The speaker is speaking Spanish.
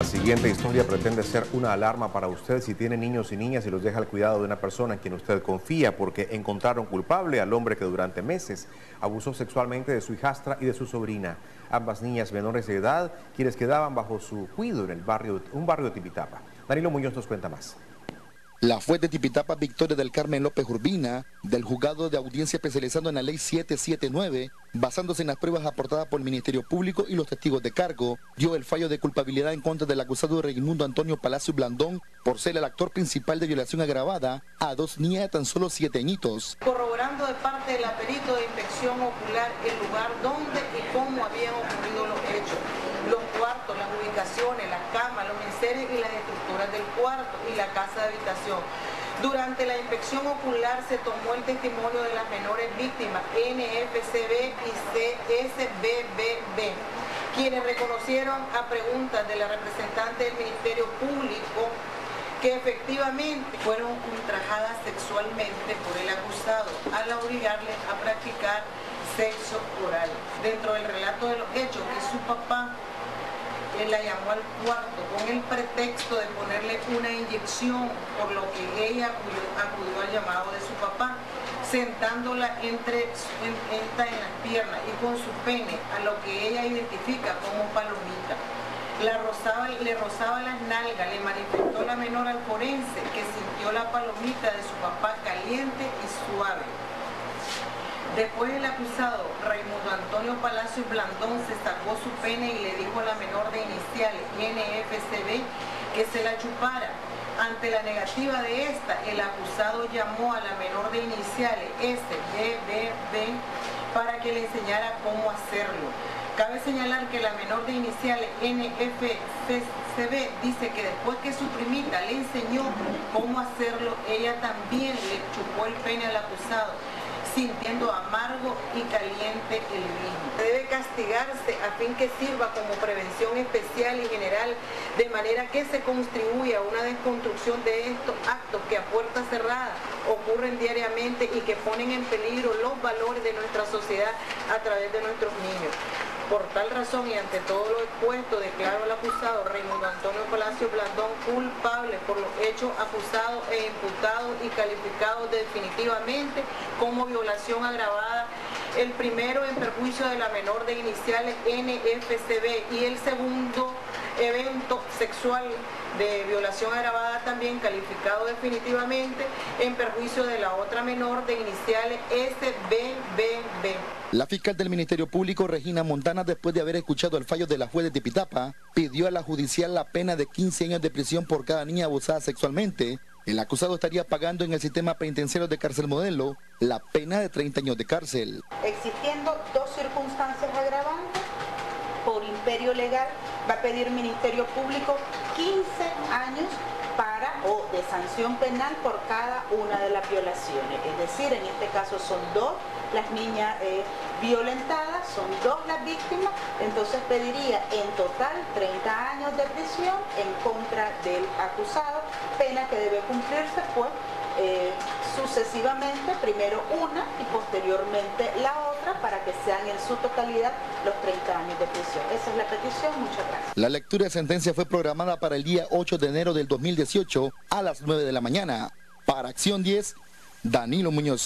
La siguiente historia pretende ser una alarma para usted si tiene niños y niñas y los deja al cuidado de una persona en quien usted confía porque encontraron culpable al hombre que durante meses abusó sexualmente de su hijastra y de su sobrina. Ambas niñas menores de edad, quienes quedaban bajo su cuidado en el barrio, un barrio de Tipitapa. Danilo Muñoz nos cuenta más. La juez de Tipitapa, Victoria del Carmen López Urbina, del juzgado de audiencia especializado en la ley 779, basándose en las pruebas aportadas por el Ministerio Público y los testigos de cargo, dio el fallo de culpabilidad en contra del acusado Raimundo Antonio Palacio Blandón por ser el actor principal de violación agravada a dos niñas de tan solo siete añitos. Corroborando de parte del perito de inspección ocular el lugar donde y cómo habían ocurrido los hechos, las camas, los menesteres y las estructuras del cuarto y la casa de habitación. Durante la inspección ocular se tomó el testimonio de las menores víctimas NFCB y CSBBB, quienes reconocieron a preguntas de la representante del Ministerio Público que efectivamente fueron ultrajadas sexualmente por el acusado al obligarle a practicar sexo oral. Dentro del relato de los hechos que su papá él la llamó al cuarto con el pretexto de ponerle una inyección, por lo que ella acudió, al llamado de su papá, sentándola entre en, en las piernas y con su pene, a lo que ella identifica como palomita. La rozaba, le rozaba las nalgas, le manifestó la menor al forense que sintió la palomita de su papá caliente y suave. Después el acusado, Raimundo Antonio Palacio Blandón, se sacó su pene y le dijo a la menor de iniciales, NFCB, que se la chupara. Ante la negativa de esta, el acusado llamó a la menor de iniciales, SBBB, para que le enseñara cómo hacerlo. Cabe señalar que la menor de iniciales NFCB dice que después que su primita le enseñó cómo hacerlo, ella también le chupó el pene al acusado sintiendo amargo y caliente el mismo. Debe castigarse a fin que sirva como prevención especial y general, de manera que se contribuya a una desconstrucción de estos actos que a puerta cerrada ocurren diariamente y que ponen en peligro los valores de nuestra sociedad a través de nuestros niños. Por tal razón y ante todo lo expuesto, declaro al acusado Raimundo Antonio Palacio Blandón culpable por los hechos acusados e imputados y calificados definitivamente como violación agravada. El primero en perjuicio de la menor de iniciales NFCB y el segundo evento sexual de violación agravada también calificado definitivamente en perjuicio de la otra menor de iniciales SBBB. La fiscal del Ministerio Público, Regina Montana, después de haber escuchado el fallo de la juez de Tipitapa, pidió a la judicial la pena de 15 años de prisión por cada niña abusada sexualmente. El acusado estaría pagando en el sistema penitenciario de cárcel modelo la pena de 30 años de cárcel. Existiendo dos circunstancias agravantes, por imperio legal va a pedir Ministerio Público 15 años para o de sanción penal por cada una de las violaciones. Es decir, en este caso son dos las niñas eh, violentadas, son dos las víctimas, entonces pediría en total 30 años de prisión en contra del acusado, pena que debe cumplirse pues sucesivamente, primero una y posteriormente la otra, para que sean en su totalidad los 30 años de prisión. Esa es la petición, muchas gracias. La lectura de sentencia fue programada para el día 8 de enero del 2018 a las 9 de la mañana. Para Acción 10, Danilo Muñoz.